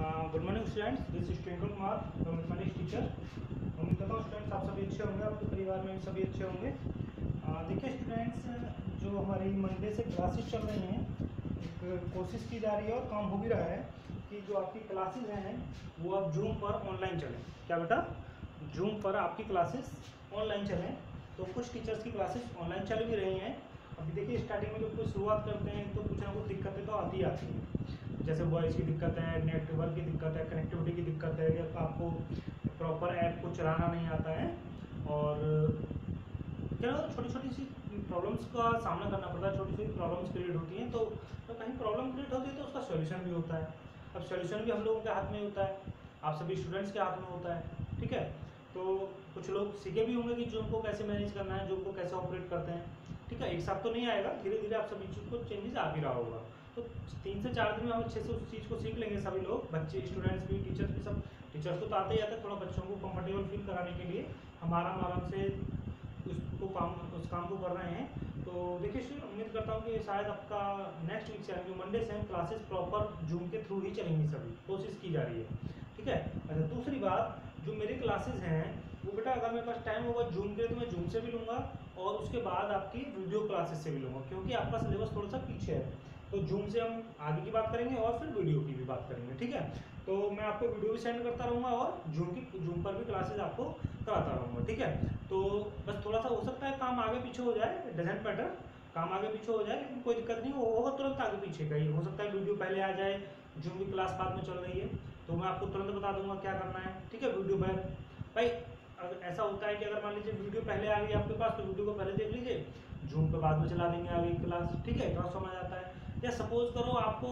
Good morning students this Twinkle Kumar mathematics teacher उम्मीद करता हूँ स्टूडेंट्स आप सभी अच्छे होंगे, आपके परिवार में भी सभी अच्छे होंगे। देखिए स्टूडेंट्स जो हमारी मंडे से क्लासेस चल रही हैं कोशिश की जा रही है और काम हो भी रहा है कि जो आपकी क्लासेस हैं, वो आप जूम पर ऑनलाइन चलें। क्या बेटा? जूम पर आपकी क्लासेस ऑनलाइन चलें। तो कुछ टीचर्स की क्लासेस ऑनलाइन चल भी रही हैं। अभी देखिए स्टार्टिंग में जब कोई शुरुआत करते हैं तो कुछ ना कुछ दिक्कतें तो आती आती हैं। जैसे वॉइस की दिक्कत है नेटवर्क की दिक्कत है कनेक्टिविटी की दिक्कत है, या आपको प्रॉपर ऐप को चलाना नहीं आता है, और क्या छोटी छोटी सी प्रॉब्लम्स का सामना करना पड़ता है छोटी छोटी प्रॉब्लम्स क्रिएट होती हैं तो कहीं प्रॉब्लम क्रिएट होती है तो उसका सोल्यूशन भी होता है। अब सोल्यूशन भी हम लोगों के हाथ में होता है, आप सभी स्टूडेंट्स के हाथ में होता है, ठीक है? तो कुछ लोग सीखे भी होंगे कि जूम को कैसे मैनेज करना है, जो उनको कैसे ऑपरेट करते हैं, ठीक है? एक साथ तो नहीं आएगा धीरे धीरे आप सभी चीज़ को चेंजेस आ भी रहा होगा। तो तीन से चार दिन में हम अच्छे से उस चीज़ को सीख लेंगे सभी लोग, बच्चे स्टूडेंट्स भी टीचर्स भी सब। टीचर्स को तो आते ही आते थोड़ा बच्चों को कंफर्टेबल फील कराने के लिए। हम आराम आराम से उसको काम, उस काम को कर रहे हैं। तो देखिए स्टूडेंट उम्मीद करता हूँ कि शायद आपका नेक्स्ट वीक से जो मंडे से हम क्लासेस प्रॉपर जूम के थ्रू ही चलेंगी सभी। कोशिश की जा रही है। ठीक है? अच्छा दूसरी बात, जो मेरी क्लासेस हैं, वो बेटा अगर मेरे पास टाइम होगा जूम के तो मैं जूम से भी लूँगा और उसके बाद आपकी वीडियो क्लासेस से भी लूँगा, क्योंकि आपका सिलेबस थोड़ा सा पीछे है। तो जूम से हम आगे की बात करेंगे और फिर वीडियो की भी बात करेंगे, ठीक है? तो मैं आपको वीडियो भी सेंड करता रहूँगा और जूम की जूम पर भी क्लासेस आपको कराता रहूँगा, ठीक है? तो बस थोड़ा सा हो सकता है काम आगे पीछे हो जाए डजेंट मैटर काम आगे पीछे हो जाए, लेकिन कोई दिक्कत नहीं होगा तुरंत आगे पीछे का ही। हो सकता है वीडियो पहले आ जाए जूम की क्लास बाद में चल रही है तो मैं आपको तुरंत बता दूँगा क्या करना है, ठीक है वीडियो में भाई, अगर ऐसा होता है कि अगर मान लीजिए वीडियो पहले आ गई आपके पास तो वीडियो को पहले देख लीजिए जूम पे बाद में चला देंगे आगे क्लास ठीक है? इतना समझ आता है। या सपोज़ करो आपको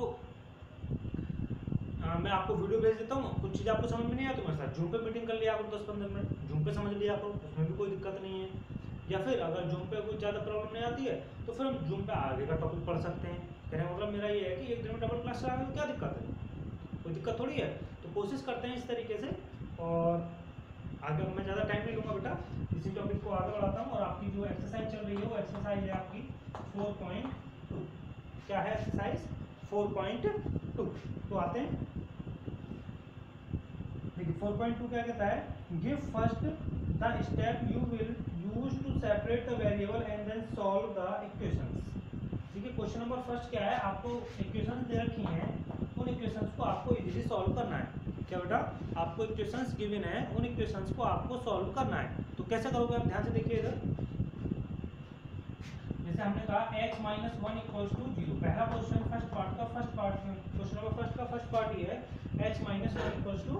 आ, मैं आपको वीडियो भेज देता हूँ कुछ चीज़ आपको समझ में नहीं आया तो मेरे साथ। जूम पे मीटिंग कर लिया करो दस पंद्रह मिनट। जूम पे समझ लिया करो उसमें भी कोई दिक्कत नहीं है। या फिर अगर जूम पे कोई ज़्यादा प्रॉब्लम नहीं आती है तो फिर हम जूम पे आगे का टॉपिक पढ़ सकते हैं। कहने का मतलब मेरा ये है कि एक दिन में डबल क्लास चलाने में क्या दिक्कत है? कोई दिक्कत थोड़ी है? तो कोशिश करते हैं इस तरीके से। और आगे मैं ज़्यादा टाइम नहीं लूँगा बेटा। इसी टॉपिक को आगे बढ़ाता हूँ और आपकी जो एक्सरसाइज चल रही है वो एक्सरसाइज है आपकी फोर पॉइंट क्या है एक्सरसाइज फोर पॉइंट टू तो आते हैं। देखिए फोर पॉइंट टू क्या कहता है? Give first the step you will use to separate the variable and then solve the equations ठीक है क्वेश्चन नंबर फ़र्स्ट क्या है? आपको इक्वेशंस दे रखी हैं। उन इक्वेशंस को आपको इजीली सॉल्व करना है। क्या बेटा? आपको इक्वेशंस गिवन है, उन इक्वेशंस को आपको सॉल्व करना है। तो कैसे करोगे आप? ध्यान से देखिए इधर। जैसे हमने कहा x minus one equals to zero पहला क्वेश्चन फ़र्स्ट पार्ट का first part question number first का फ़र्स्ट पार्ट ये है। X minus one equals to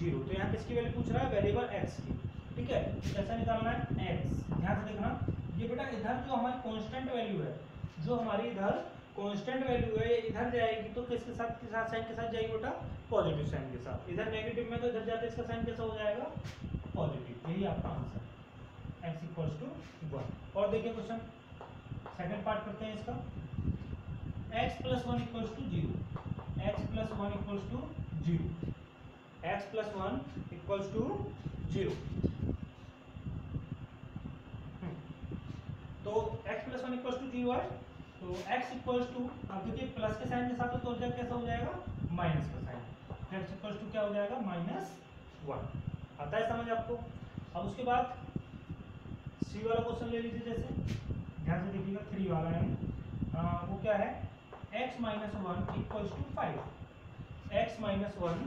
zero तो यहाँ किसकी वैल्यू पूछ रहा है? वेरिएबल x की। ठीक है? कैसा निकालना है x ध्यान से देखना। ये बेटा इधर जो हमारी कांस्टेंट वैल्यू है, जो हमारी इधर कांस्टेंट वैल्यू है इधर जाएगी तो किसके साथ के साथ साइन के साथ जाएगी बेटा? पॉजिटिव साइन के साथ। इधर नेगेटिव में तो इधर जाते इसका साइन कैसा हो जाएगा? पॉजिटिव यही आपका answer x equals to one और देखिए क्वेश्चन सेकंड पार्ट करते हैं इसका। X plus one equals to zero x plus one equals to zero x plus one equals to zero तो x plus one equals to zero है। तो x equals to अब देखिए प्लस के sign के साथ तो जब कैसा हो जाएगा? माइनस का साइन x इक्वल्स टू क्या हो जाएगा? माइनस वन आता है समझ आपको? अब उसके बाद सी वाला क्वेश्चन ले लीजिए जैसे। ध्यान से देखिएगा थ्री वाला है। आ, वो क्या है? x minus one equals to five x minus one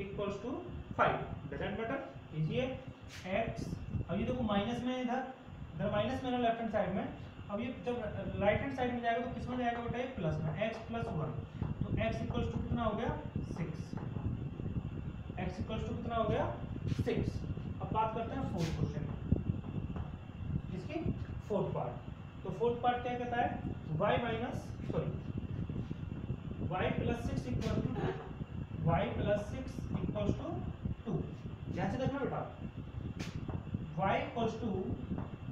equals to five doesn't matter है एक्स अब ये देखो माइनस में इधर। इधर माइनस में ना लेफ़्ट हैंड साइड में। अब ये जब राइट हैंड साइड में जाएगा तो किसमें जाएगा बेटा? ये प्लस में। एक्स प्लस वन तो एक्स इक्वल्स टू कितना हो गया? सिक्स एक्स इक्वल्स टू कितना हो गया? सिक्स अब बात करते हैं फोर्थ क्वेश्चन इसकी फोर्थ पार्ट तो फोर्थ पार्ट क्या कहता है? Y minus sorry y plus six equal to y plus six equals to two ध्यान से देखना बेटा। Y equals to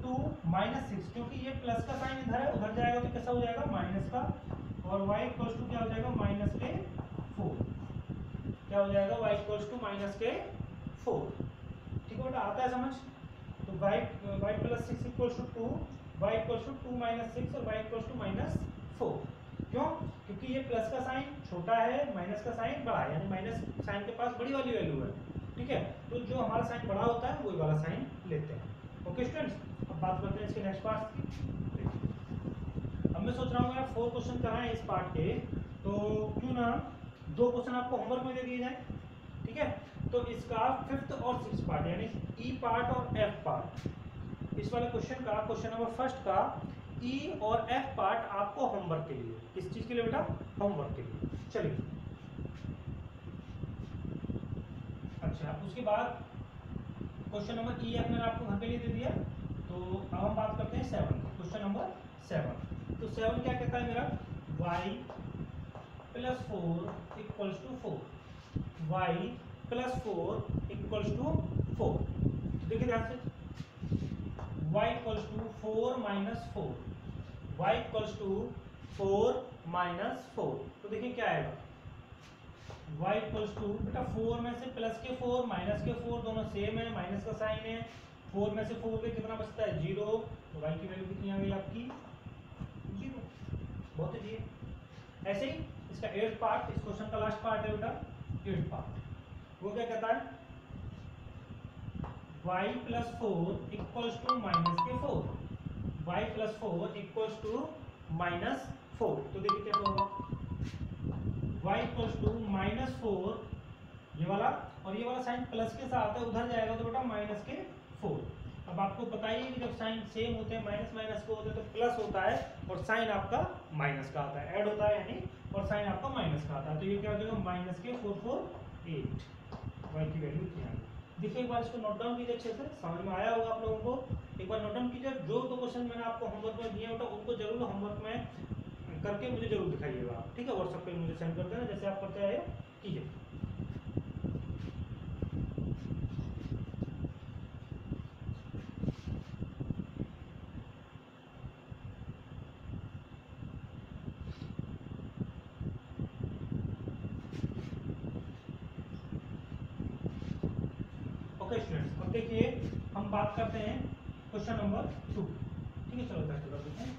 two minus six क्योंकि ये प्लस का साइन इधर है, उधर जाएगा तो कैसा हो जाएगा? माइनस का। और वाई इक्वल्स टू क्या हो जाएगा? माइनस के फोर क्या हो जाएगा? वाई इक्वल्स टू माइनस के फोर ठीक है बेटा, आता है समझ? तो y y plus six equals to two y equals to two minus six और y equals to minus four क्यों? क्योंकि ये प्लस का साइन छोटा है माइनस का साइन बड़ा है, यानी माइनस साइन के पास बड़ी वाली वैल्यू है। ठीक है? तो जो हमारा साइन बड़ा होता है, वही वाला साइन लेते हैं। ओके स्टूडेंट्स अब बात करते हैं इसके नेक्स्ट पार्ट की। अब मैं सोच रहा हूँ यार फोर क्वेश्चन कराएँ इस पार्ट के। तो क्यों ना दो क्वेश्चन आपको होमवर्क में दे दिए जाए। ठीक है? तो इसका फिफ्थ और सिक्स पार्ट यानी ई पार्ट और एफ़ पार्ट इस वाले क्वेश्चन का क्वेश्चन नंबर फ़र्स्ट का ई e और एफ़ पार्ट आपको होमवर्क के लिए। किस चीज़ के लिए बेटा? होमवर्क के लिए। चलिए। अच्छा उसके बाद क्वेश्चन नंबर ई एफ़ मैंने आपको घर के लिए दे दिया। तो अब हम बात करते हैं सेवन क्वेश्चन नंबर सेवन तो सेवन क्या कहता है मेरा? Y plus four equals to four y plus four equals to four देखिए ध्यान से। Y equals to four minus four y equals to four minus four तो देखिए क्या आएगा? y इक्वल्स टू बेटा फोर में से प्लस के फोर माइनस के फोर दोनों सेम है माइनस का साइन है। फोर में से फोर के कितना बचता है? ज़ीरो तो y की वैल्यू कितनी आ गई आपकी? ज़ीरो बहुत ही। ऐसे ही इसका एट पार्ट इस क्वेश्चन का लास्ट पार्ट है बेटा एट पार्ट वो क्या कहता है? Y plus four equals to minus के four y plus four equals to minus four तो देखिए क्या होगा। y equals to minus four ये वाला, और ये वाला साइन प्लस के साथ है, उधर जाएगा तो बेटा माइनस के फोर अब आपको बताइए कि जब साइन सेम होते हैं माइनस माइनस को होते हैं तो प्लस होता है, और साइन आपका माइनस का आता है. ऐड होता है यानी, और साइन आपका माइनस का आता है. तो ये क्या हो जाएगा माइनस के फोर फोर एट वाई की वैल्यू क्या है? देखिए, एक बार इसको नोट डाउन कीजिए अच्छे से। समझ में आया होगा आप लोगों को? एक बार नोट डाउन कीजिए। जो दो क्वेश्चन मैंने आपको होमवर्क में दिए होता, उनको ज़रूर होमवर्क में करके मुझे ज़रूर दिखाइएगा ठीक है? व्हाट्सएप पे मुझे सेंड कर देना, जैसे आप करते आए कीजिए। ओके स्टूडेंट्स अब देखिए हम बात करते हैं क्वेश्चन नंबर टू ठीक है, चलो बैठ हैं।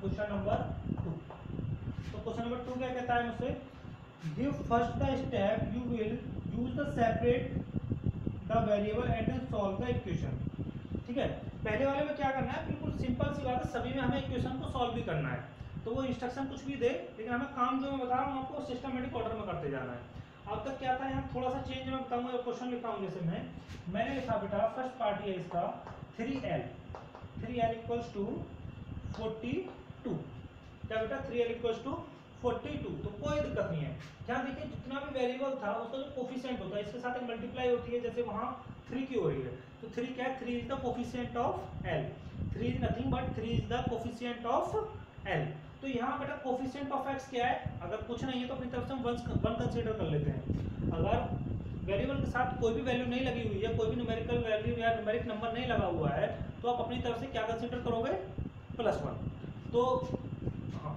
क्वेश्चन नंबर टू तो क्वेश्चन नंबर टू क्या कहता है मुझसे? Give first the step you will use the separate the variable and solve the equation ठीक है? पहले वाले में क्या करना है? बिल्कुल सिंपल सी बात है, सभी में हमें इक्वेशन को सॉल्व भी करना है। तो वो इंस्ट्रक्शन कुछ भी दे, लेकिन हमें काम जो मैं बता रहा हूँ, आपको सिस्टमेटिक ऑर्डर में करते जाना है। अब तक क्या था यहाँ थोड़ा सा चेंज मैं बताऊँगा क्वेश्चन लिखा हूँ जैसे मैं। मैंने लिखा, बेटा फ़र्स्ट पार्ट है इसका। Three l three l equals to forty two क्या बेटा? Three l equals to forty two तो कोई दिक्कत नहीं है। ध्यान देखिए, जितना भी वेरिएबल था, उसका जो कोफिशिएंट होता है, इसके साथ एक मल्टीप्लाई होती है, जैसे वहाँ थ्री की हो रही है। तो थ्री क्या है? Three is the coefficient of l three is nothing but three is the coefficient of l तो यहाँ बेटा कोफिशिएंट ऑफ़ एक्स क्या है? अगर कुछ नहीं है तो अपनी तरफ़ से हम वन कंसीडर कर लेते हैं। अगर वेरिएबल के साथ कोई भी वैल्यू नहीं लगी हुई है, कोई भी न्यूमेरिकल वैल्यू या न्यूमेरिक नंबर नहीं लगा हुआ है तो आप अपनी तरफ़ से क्या कंसीडर करोगे? प्लस वन तो हाँ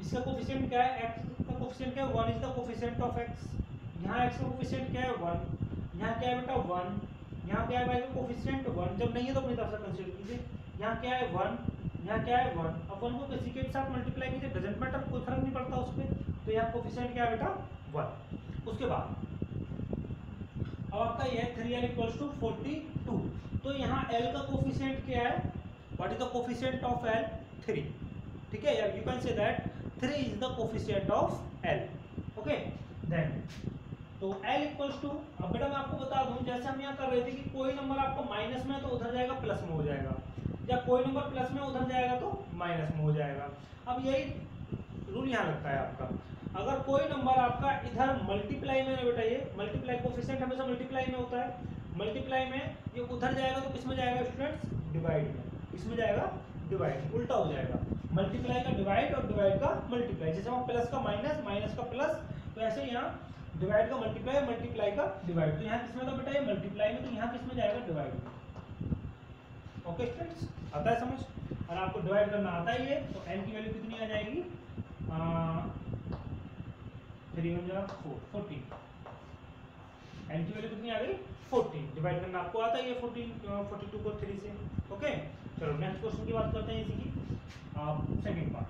इसका कोफिशिएंट क्या है? एक्स का कोफिशिएंट क्या है? One is the coefficient of x यहाँ एक्स का कोफिशिएंट क्या है? वन यहाँ क्या है बेटा? वन यहाँ क्या है भाई? कोफिशिएंट वन जब नहीं है तो अपनी तरफ़ से कंसीडर कीजिए। यहाँ क्या है? वन यहाँ क्या है? वन अब वन को किसी के साथ मल्टीप्लाई कीजिए डजेंट मैटर कोई फ़र्क नहीं पड़ता उस पर तो यहाँ कोफिशिएंट क्या बेटा? वन उसके बाद, अब आपका ये है three l equals to forty two तो यहाँ एल का कोफिशिएंट क्या है? What is the coefficient of l three ठीक है? You can say that three is the coefficient of l okay then तो एल इक्वल्स टू अब बेटा मैं आपको बता दूँ, जैसे हम यहाँ कर रहे थे कि कोई नंबर आपको माइनस में तो उधर जाएगा प्लस में हो जाएगा। या कोई नंबर प्लस में उधर जाएगा तो माइनस में हो जाएगा। अब यही रूल यहाँ लगता है आपका। अगर कोई नंबर आपका इधर मल्टीप्लाई में बेटा ये मल्टीप्लाई कोफिशिएंट हमेशा मल्टीप्लाई में होता है। मल्टीप्लाई में ये उधर जाएगा तो किसमें जाएगा स्टूडेंट्स डिवाइड में। इसमें जाएगा? डिवाइड उल्टा हो जाएगा। मल्टीप्लाई का डिवाइड और डिवाइड का मल्टीप्लाई जैसे हम प्लस का माइनस माइनस का प्लस तो ऐसे यहाँ डिवाइड का मल्टीप्लाई मल्टीप्लाई का डिवाइड तो यहाँ किसमें था बेटा ये? मल्टीप्लाई में। तो यहाँ किसमें जाएगा? डिवाइड में ओके स्टूडेंट्स आता है समझ? और आपको डिवाइड करना आता ही है तो एन की वैल्यू कितनी आ जाएगी? थ्री वन जा फोर फोर्टीन एन की वैल्यू कितनी आ गई? फोर्टीन डिवाइड करना आपको आता ही है फोर्टीन फोर्टी टू को थ्री से. ओके चलो नेक्स्ट क्वेश्चन की बात करते हैं इसी की. सेकेंड पार्ट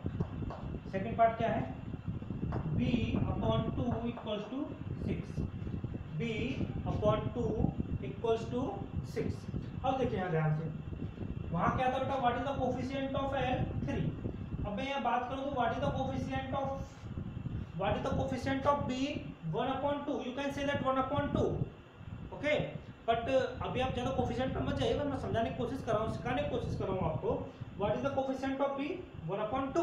सेकंड पार्ट क्या है? B upon two equals to six b upon two equals to six अब देखिए यहाँ ध्यान से. वहाँ क्या था बेटा? What is the coefficient of l three अब मैं यहाँ बात करूँ तो what is the coefficient of what is the coefficient of b one upon two you can say that one upon two okay but अभी आप ज़्यादा कोफिशिएंट पर मत जाइए मैं समझाने की कोशिश कर रहा हूँ, सिखाने की कोशिश कर रहा हूँ आपको। What is the coefficient of b one upon two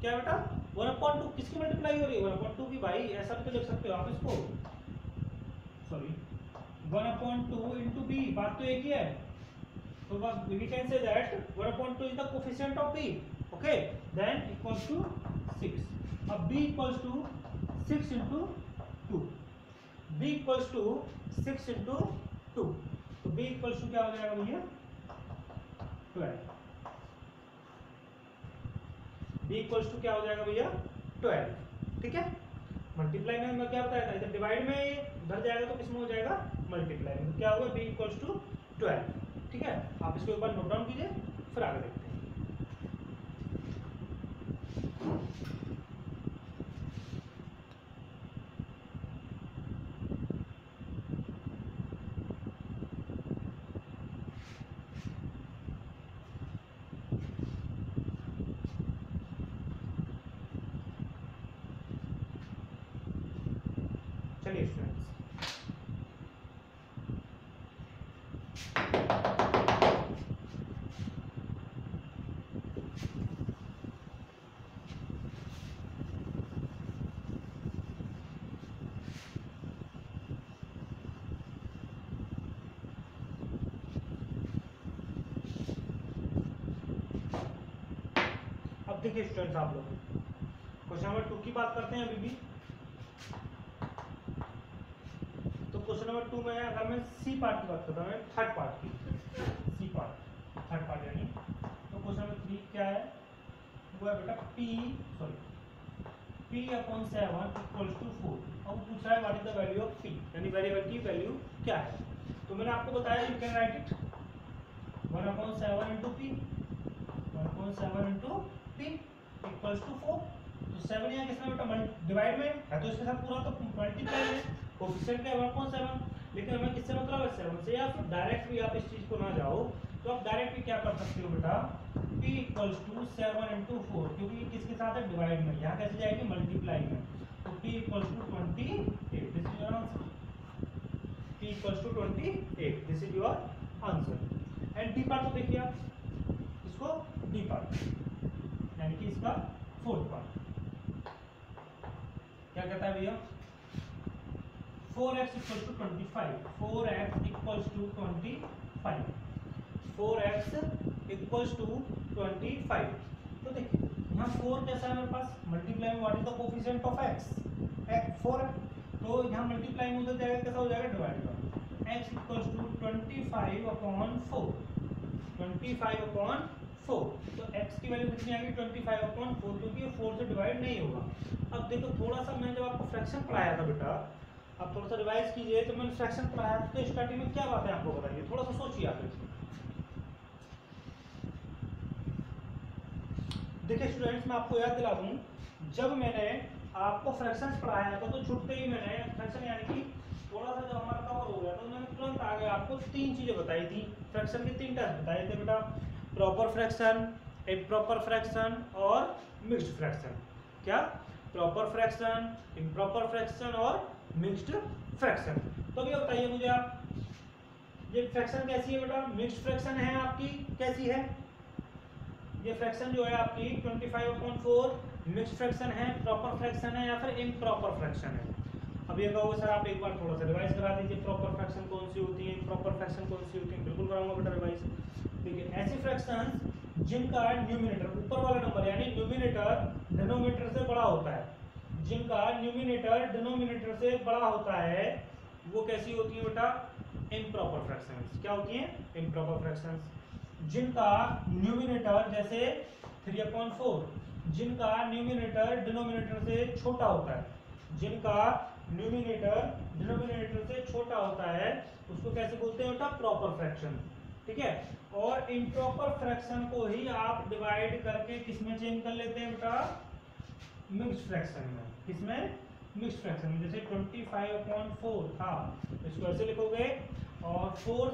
क्या बेटा? वन अपॉन टू किसकी मल्टीप्लाई हो रही है? वन अपॉन टू की भाई, ऐसा भी तो लिख सकते हो आप इसको। Sorry one upon two into b बात तो एक ही है। तो we can say that one upon two is the coefficient of b okay then equals to six अब b equals to six into two b equals to six into two तो b equals to क्या हो जाएगा भैया twelve B equals to क्या हो जाएगा भैया? ट्वेल्व ठीक है? मल्टीप्लाई में मैं क्या बताया था? इधर डिवाइड में उधर जाएगा तो किसमें हो जाएगा? मल्टीप्लाई में। क्या होगा? बी इक्वल्स टू ट्वेल्व ठीक है? आप इसको एक बार नोट डाउन कीजिए फिर आगे देखते हैं। चलिए स्टूडेंट्स अब देखिए स्टूडेंट्स आप लोग। क्वेश्चन नंबर टू की बात करते हैं अभी भी। तो क्वेश्चन नंबर टू में अगर मैं सी पार्ट की बात करता हूँ थर्ड पार्ट की। सी पार्ट थर्ड पार्ट यानी। तो क्वेश्चन नंबर थ्री क्या है? वो है बेटा p sorry p upon seven equal to four अब पूछ रहा है what is the value of p यानी वेरिएबल की वैल्यू क्या है? तो मैंने आपको बताया you can write it one upon seven into p one upon seven into p equals to four तो सेवन यहाँ किसमें बेटा डिवाइड में? है तो इसके साथ पूरा तो मल्टीप्लाई है? कोफिशिएंट है 1.7 लेकिन हमें किससे मतलब है? 7 से। या फिर डायरेक्ट भी आप इस चीज़ को ना जाओ तो आप डायरेक्ट भी क्या कर सकते हो बेटा? P equals to seven into four क्योंकि ये किसके साथ है? डिवाइड में। यहाँ कैसे जाएगी? मल्टीप्लाई में। तो p equals to twenty eight this is your answer p equals to twenty eight this is your answer and d part तो देखिए आप। इसको डी पार्ट यानी कि इसका फोर्थ पार्ट क्या कहता है भैया? 4x equals to 25 4x equals to 25 4x equals to 25 तो देखिए, यहाँ 4 कैसा है मेरे पास? मल्टीप्लाई में is the coefficient of x? 4 है। तो यहाँ मल्टीप्लाई में उधर जाएगा, कैसा हो जाएगा? डिवाइड का x equals to 25 upon 4 25 upon 4 तो x की वैल्यू कितनी आ गई? 25 upon 4 क्योंकि ये 4 से डिवाइड नहीं होगा। अब देखो, थोड़ा सा मैंने जब आपको फ्रैक्शन पढ़ाया था बेटा आप थोड़ा सा रिवाइज कीजिए तो मैंने फ्रैक्शन पढ़ाया था तो स्टार्टिंग में क्या बात है आपको बताइए थोड़ा सा सोचिए आप देखिए स्टूडेंट्स मैं आपको याद दिला दूँ, जब मैंने आपको फ्रैक्शंस पढ़ाया था तो छुट्टे ही मैंने फ्रैक्शन यानी कि थोड़ा सा जब हमारा कवर हो गया तो मैंने तुरंत आगे आपको तीन चीज़ें बताई थी। फ्रैक्शन के तीन टाइप बताए थे बेटा। प्रॉपर फ्रैक्शन इम्प्रॉपर फ्रैक्शन और मिक्स्ड फ्रैक्शन क्या? प्रॉपर फ्रैक्शन इम्प्रॉपर फ्रैक्शन और मिक्स्ड फ्रैक्शन तो अभी बताइए मुझे आप, ये फ्रैक्शन कैसी है बेटा? मिक्स्ड फ्रैक्शन है आपकी? कैसी है? ये फ्रैक्शन जो है आपकी 25 five upon four mixed fraction है प्रॉपर फ्रैक्शन है या फिर इम्प्रॉपर फ्रैक्शन है? अब ये कहोगे सर आप एक बार थोड़ा सा रिवाइज करा दीजिए प्रॉपर फ्रैक्शन कौन सी होती है प्रॉपर फ्रैक्शन कौन सी होती है, बिल्कुल कराऊँगा बेटा रिवाइज देखिए, ऐसी फ्रैक्शन जिनका न्यूमिनेटर ऊपर वाला नंबर यानी न्यूमिनेटर डिनोमिनेटर से बड़ा होता है। जिनका न्यूमिनेटर डिनोमिनेटर से बड़ा होता है, वो कैसी होती है बेटा? इम्प्रॉपर फ्रैक्शंस क्या होती हैं? इम्प्रॉपर फ्रैक्शंस जिनका न्यूमिनेटर जैसे थ्री अपॉइंट फोर जिनका न्यूमिनेटर डिनोमिनेटर से छोटा होता है, जिनका न्यूमिनेटर डिनोमिनेटर से छोटा होता है, उसको कैसे बोलते हैं बेटा? प्रॉपर फ्रैक्शन ठीक है? और इम्प्रॉपर फ्रैक्शन को ही आप डिवाइड करके किसमें चेंज कर लेते हैं बेटा? मिक्स फ्रैक्शन में। किसमें? मिक्स फ्रैक्शन में। जैसे ट्वेंटी फाइव अपॉन फोर था। इसको ऐसे लिखोगे? और फोर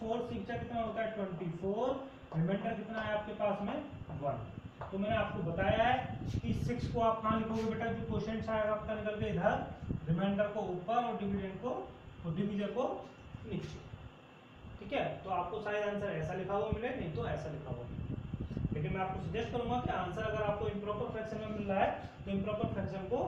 फोर सिक्स कितना होता है? ट्वेंटी फोर रिमाइंडर कितना है आपके पास में? वन तो मैंने आपको बताया है कि सिक्स को आप कहाँ लिखोगे बेटा? जो क्वेश्चन आएगा आपका निकल के इधर। रिमाइंडर को ऊपर और डिविडेंड को, और डिविजर को नीचे। ठीक है? तो आपको शायद आंसर ऐसा लिखा हुआ मिले, नहीं तो ऐसा लिखा हुआ लेकिन मैं आपको सजेस्ट करूँगा कि आंसर अगर आपको इम्प्रॉपर फ्रैक्शन में मिल रहा है तो इम्प्रॉपर फ्रैक्शन को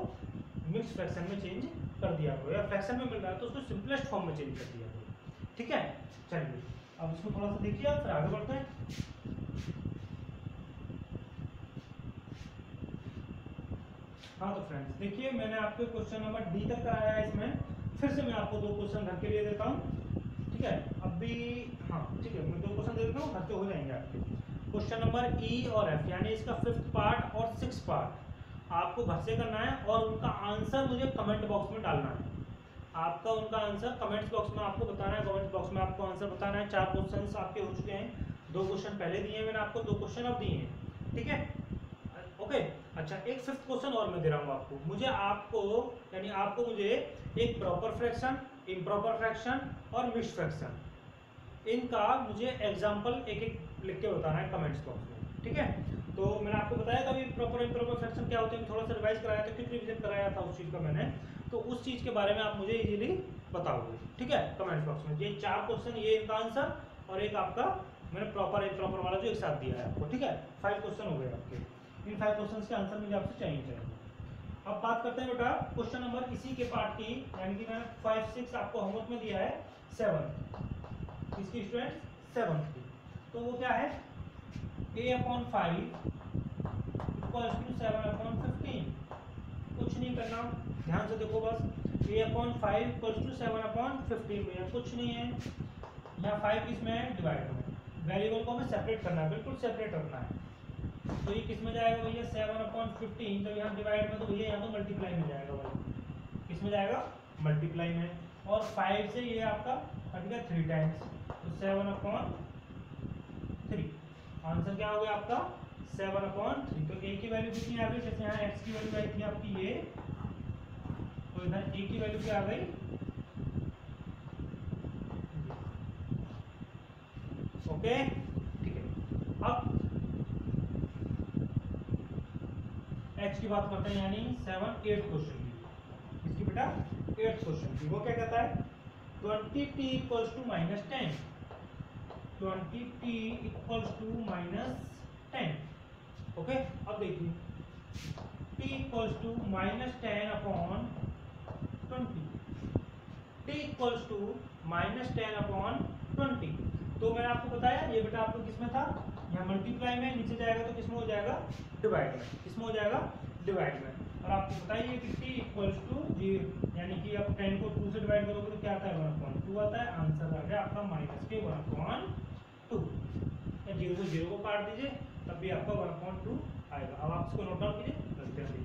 मिक्स फ्रैक्शन में चेंज कर दिया करो, या फ्रैक्शन में मिल रहा है तो उसको सिंपलेस्ट फॉर्म में चेंज कर दिया करो। ठीक है? चलिए, अब इसको थोड़ा सा देखिए, फिर आगे बढ़ते हैं। हाँ तो फ्रेंड्स देखिए, मैंने आपको क्वेश्चन नंबर डी तक कराया है इसमें। फिर से मैं आपको दो क्वेश्चन घर के लिए देता हूँ। ठीक है? अभी हाँ ठीक है, मैं दो क्वेश्चन दे देता हूँ, घर से हो जाएँगे आपके। क्वेश्चन नंबर ई और एफ़ यानी इसका फिफ्थ पार्ट और सिक्स पार्ट आपको घर से करना है और उनका आंसर मुझे कमेंट बॉक्स में डालना है। आपका उनका आंसर कमेंट्स बॉक्स में आपको बताना है कमेंट बॉक्स में आपको आंसर बताना है। चार क्वेश्चन आपके हो चुके हैं। दो क्वेश्चन पहले दिए हैं मैंने आपको, दो क्वेश्चन अब दिए हैं। ठीक है? ओके अच्छा एक फिफ्थ क्वेश्चन और मैं दे रहा हूँ आपको। मुझे आपको, यानी आपको मुझे एक प्रॉपर फ्रैक्शन इम्प्रॉपर फ्रैक्शन और मिक्स फ्रैक्शन इनका मुझे एग्ज़ाम्पल एक एक लिख के बताना है कमेंट्स बॉक्स में। ठीक है? तो मैंने आपको बताया था अभी प्रॉपर इम्प्रॉपर फ्रैक्शन क्या होते हैं, थोड़ा सा रिवाइज कराया था क्योंकि रिविजन कराया था उस चीज़ का मैंने। तो उस चीज़ के बारे में आप मुझे इजीली बताओगे। ठीक है? कमेंट बॉक्स में। ये चार क्वेश्चन ये इनका आंसर और एक आपका मैंने प्रॉपर इम्प्रॉपर वाला जो एक साथ दिया है आपको। ठीक है? फाइव क्वेश्चन हो गए आपके। इन फाइव क्वेश्चन के आंसर मुझे आपसे चाहिए चाहिए। अब बात करते हैं बेटा क्वेश्चन नंबर इसी के पार्ट की, यानी कि मैंने फाइव सिक्स आपको होमवर्क में दिया है सेवन इसकी स्टूडेंट सेवन की तो वो क्या है? A upon five two seven upon fifteen कुछ नहीं करना, ध्यान से देखो बस। A upon five two seven upon fifteen में कुछ नहीं है। यहाँ फाइव किसमें है डिवाइड में वेरिएबल को हमें सेपरेट करना है, बिल्कुल सेपरेट रखना है। तो ये किसमें जाएगा भैया? सेवन अपॉन फिफ्टीन तो यहाँ डिवाइड में तो भैया यहाँ तो मल्टीप्लाई में जाएगा भाई। किसमें जाएगा? मल्टीप्लाई में। और फाइव से ये आपका हट गया थ्री टाइम्स तो सेवन अपॉन थ्री आंसर क्या हो गया आपका? सेवन अपॉन थ्री तो ए की वैल्यू कितनी आ गई? जैसे यहाँ एक्स की वैल्यू आई थी आपकी ये तो इधर ए की वैल्यू क्या आ गई? ओके ठीक है। अब एक्स की बात करते हैं, यानी सेवन एट क्वेश्चन की। इसकी बेटा एट क्वेश्चन की। वो क्या कहता है? Twenty t equals to minus ten twenty t equals to minus ten okay अब देखिए। T equals to minus ten upon twenty t equals to minus ten upon twenty तो मैंने आपको बताया, ये बेटा आपको किसमें था? यहाँ मल्टीप्लाई में, नीचे जाएगा तो किसमें हो जाएगा? डिवाइड में। किसमें हो जाएगा? डिवाइड में। और आपको बताइए कि टी इक्वल्स टू ज़ीरो यानी कि आप टेन को टू से डिवाइड करोगे तो क्या आता है? वन पॉइंट टू आता है। आंसर आ गया आपका माइनस के वन पॉइंट टू ज़ीरो से ज़ीरो को काट दीजिए, तब भी आपका वन पॉइंट टू आएगा। अब आप इसको नोट डाउन कीजिए कर दीजिए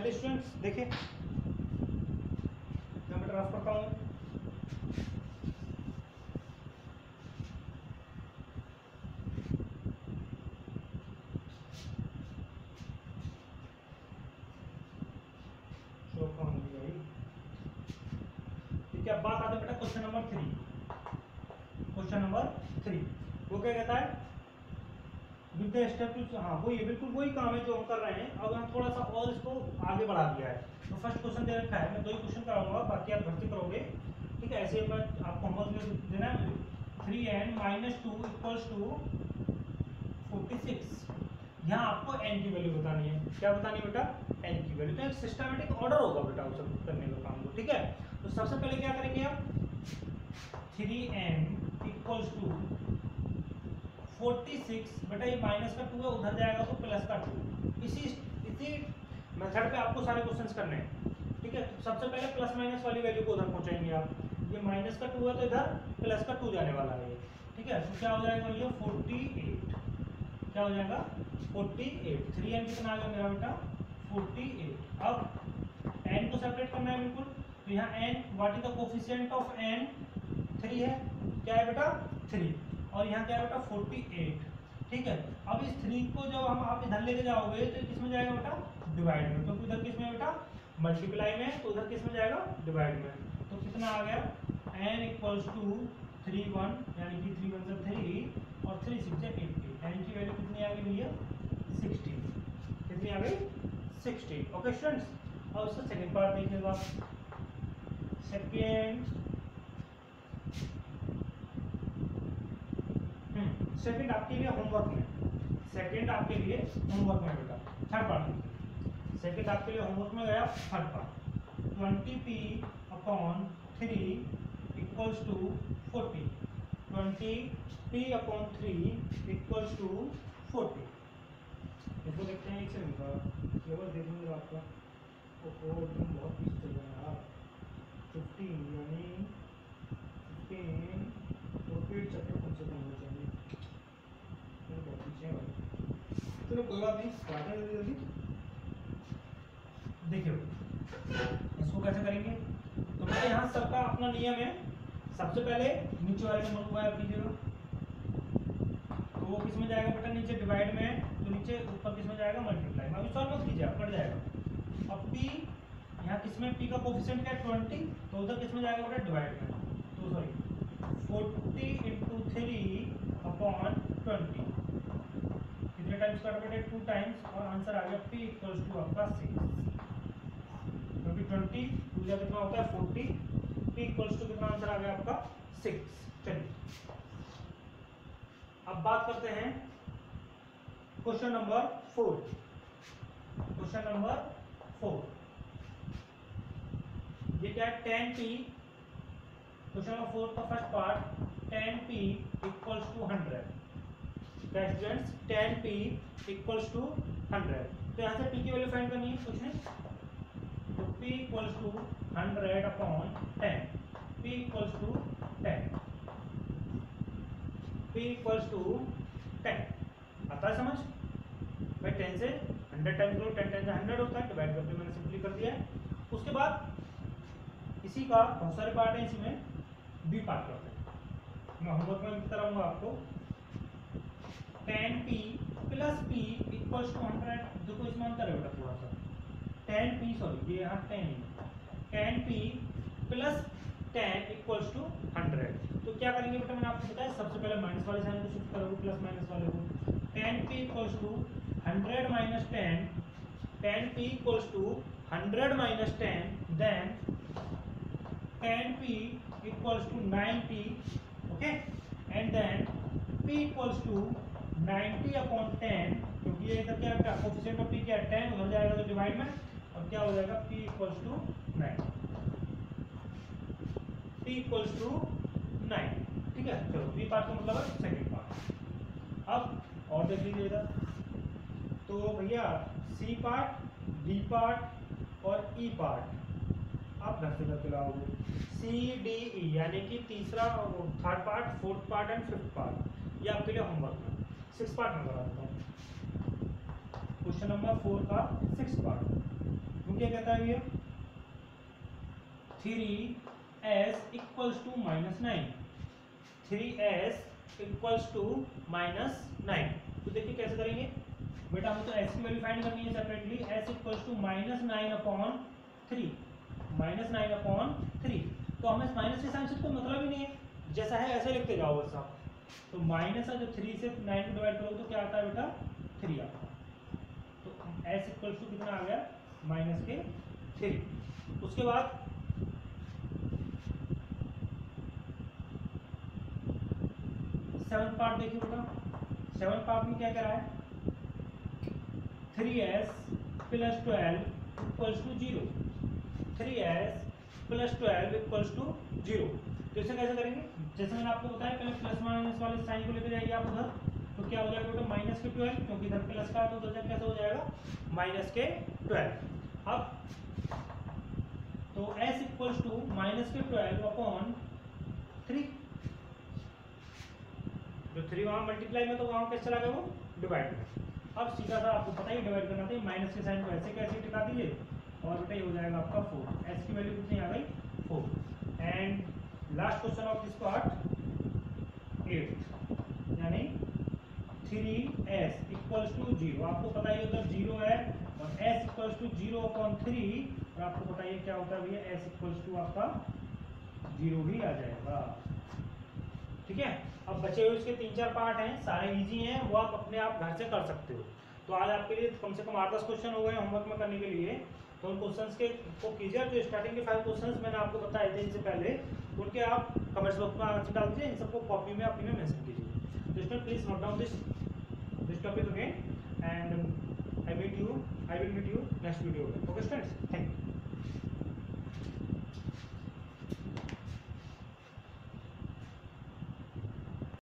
चलिए स्टूडेंट्स देखिए मैं ड्राफ्ट करता हूँ। टू हाँ वही बिल्कुल वही काम है? जो हम कर रहे हैं अब हम थोड़ा सा और इसको आगे बढ़ा दिया है तो फ़र्स्ट क्वेश्चन दे रखा है मैं दो ही क्वेश्चन कराऊँगा बाकी आप भर्ती करोगे ठीक है ऐसे मैं देना three n minus two equals to forty six यहाँ आपको एन की वैल्यू बतानी है। क्या बतानी बेटा? एन की वैल्यू तो एक सिस्टमेटिक ऑर्डर होगा बेटा उस करने का काम को, ठीक है? तो सबसे पहले क्या करेंगे आप? Three n equals to forty six बेटा ये माइनस का टू है, उधर जाएगा तो प्लस का टू इसी इसी मेथड पे आपको सारे क्वेश्चंस करने हैं, ठीक है? सबसे पहले प्लस माइनस वाली वैल्यू को उधर पहुंचाएँगे आप। ये माइनस का टू है तो इधर प्लस का टू जाने वाला है ठीक है तो क्या हो जाएगा ये फोर्टी एट क्या हो जाएगा? फोर्टी एट थ्री एन कितना आ गया मेरा बेटा? फोर्टी एट अब एन को सेपरेट करना है बिल्कुल। तो यहाँ n what is the coefficient of n three है। क्या है बेटा? थ्री और यहाँ क्या है बेटा? फोर्टी एट ठीक है, अब इस थ्री को जब हम, आप इधर लेके जाओगे तो किसमें जाएगा बेटा? डिवाइड में। तो उधर किसमें बेटा? मल्टीप्लाई में तो उधर किसमें जाएगा? डिवाइड में। तो कितना आ गया? N equals to three one यानी कि थ्री वन से थ्री और थ्री सिक्स एट्टी एन की वैल्यू कितनी आ गई भैया? सिक्सटीन कितनी आ गई? सिक्सटीन ओके स्टूडेंट्स अब इसका सेकेंड पार्ट देखिएगा सेकेंड सेकंड आपके लिए होमवर्क में। सेकंड आपके लिए होमवर्क में बेटा। थर्ड पार्ट सेकंड आपके लिए होमवर्क में गया third part twenty p upon three equals to forty twenty p upon three equals to forty इसको देखते हैं एक सेकंड का केवल लूँगा आपका ओहो तुम बहुत पीछे चल रहे हैं यार। फिफ्टीन यानी फिफ्टीन फोर्टी चैप्टर कम से कम हो चाहिए चलो कोई बात नहीं स्टार्ट है जल्दी जल्दी। देखिए इसको कैसे करेंगे? तो यहाँ सबका अपना नियम है। सबसे पहले नीचे वाले नंबर को गायब कीजिएगा। तो वो किसमें जाएगा बेटा? नीचे डिवाइड में तो नीचे ऊपर किसमें जाएगा? मल्टीप्लाई में। अभी सॉल्व मत कीजिए कट जाएगा। अब पी यहाँ किसमें? पी का कोफिशिएंट क्या है? ट्वेंटी तो उधर किसमें जाएगा बेटा? डिवाइड में। तो sorry forty into three upon twenty कितने टाइम्स कर बेटे? टू टाइम्स और आंसर आ गया p इक्वल्स टू आपका सिक्स ट्वेंटी या कितना होता है? फोर्टी p इक्वल्स टू कितना आंसर आ गया आपका? सिक्स चलिए। अब बात करते हैं question number four question number four ये क्या है? Ten p question number four का first part ten p equals to hundred students ten p equals to hundred तो यहाँ से पी की वैल्यू फाइंड करनी है? कुछ नहीं। तो p equals to hundred upon ten p equals to ten p equals to ten आता है समझ? भाई टेन से हंड्रेड टाइम्स करो टेन टेन से हंड्रेड होता है डिवाइड करके मैंने सिंपली कर दिया है। उसके बाद इसी का बहुत सारे पार्ट है इसी में बी पार्ट करते हैं। मैं होमवर्क में लिखता रहूँगा आपको। Ten p plus p equals to hundred देखो इसमें अंतर है बेटा थोड़ा सा। टेन पी सॉरी ये यहाँ ten ten p plus ten equals to hundred तो क्या करेंगे बेटा मैंने आपको बताया, सबसे पहले माइनस वाले साइन को शिफ्ट करोगे प्लस माइनस वाले को। Ten p equals to hundred minus ten ten p equals to hundred minus ten then ten p equals to 90 okay? And then p equals to 90 upon ten क्योंकि ये इधर क्या है coefficient of P क्या है ten उधर जाएगा तो डिवाइड में। क्या हो जाएगा? P equals to nine p equals to nine ठीक है? चलो बी पार्ट का मतलब है सेकंड पार्ट अब और देख लीजिए इधर। तो भैया सी पार्ट डी पार्ट और ई e पार्ट आप घर से करके लाओगे सी डी ई यानी कि तीसरा third part fourth part and fifth part ये आपके लिए होमवर्क है। सिक्स पार्ट में करा हूँ। क्वेश्चन नंबर फोर का सिक्स पार्ट वो क्या कहता है ये three s equals to minus nine three s equals to minus nine तो देखिए कैसे करेंगे? बेटा हमें तो एस की वैल्यू फाइंड करनी है separately s equals to minus nine upon three minus nine upon three तो हमें माइनस के साइन से कोई मतलब ही नहीं है। जैसा है ऐसे लिखते जाओ बस आप। तो माइनस है जब थ्री से नाइन को डिवाइड करोगे तो क्या आता है बेटा? थ्री आता है। तो एस इक्वल टू कितना आ गया? माइनस के थ्री उसके बाद सेवन पार्ट देखिए बेटा। सेवन पार्ट में क्या करा है? Three s plus twelve equals to zero three s plus twelve equals to zero तो इसे कैसे करेंगे? जैसे मैंने आपको बताया, पहले प्लस माइनस वाले साइन को लेकर जाइए आप उधर। क्या हो जाएगा बेटा माइनस के ट्वेल्व क्योंकि इधर प्लस का तो उधर कैसे हो जाएगा? माइनस के ट्वेल्व अब तो s इक्वल्स टू माइनस के ट्वेल्व अपॉन थ्री जो थ्री वहाँ मल्टीप्लाई में तो वहाँ कैसे चला गया वो? डिवाइड में. अब सीधा सा आपको पता ही डिवाइड करना था माइनस के साइन को ऐसे कैसे टिका दीजिए और बेटा ये हो जाएगा आपका फोर एस की वैल्यू कितनी आ गई? Four and last question of this part eight यानी three s equals to zero. आपको पता ही उधर ज़ीरो है और s equals to zero upon three, और आपको बताइए क्या होता है भैया? एस इक्वल्स टू आपका ज़ीरो ही आ जाएगा। ठीक है? अब बचे हुए इसके तीन चार पार्ट हैं, सारे इजी हैं, वो आप अपने आप घर से कर सकते हो। तो आज आपके लिए कम से कम आठ दस क्वेश्चन हो गए होमवर्क में करने के लिए। तो उन क्वेश्चंस के, को कीजिए। जो स्टार्टिंग के फाइव क्वेश्चंस मैंने आपको बताए थे इनसे पहले, उनके आप कमेंट्स बॉक्स में आंसर डाल दीजिए, इन सबको कॉपी में, अपनी में मेंशन कीजिए। तो इसमें please note down this this it again and i meet you i will meet you next video okay students thank you